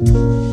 Música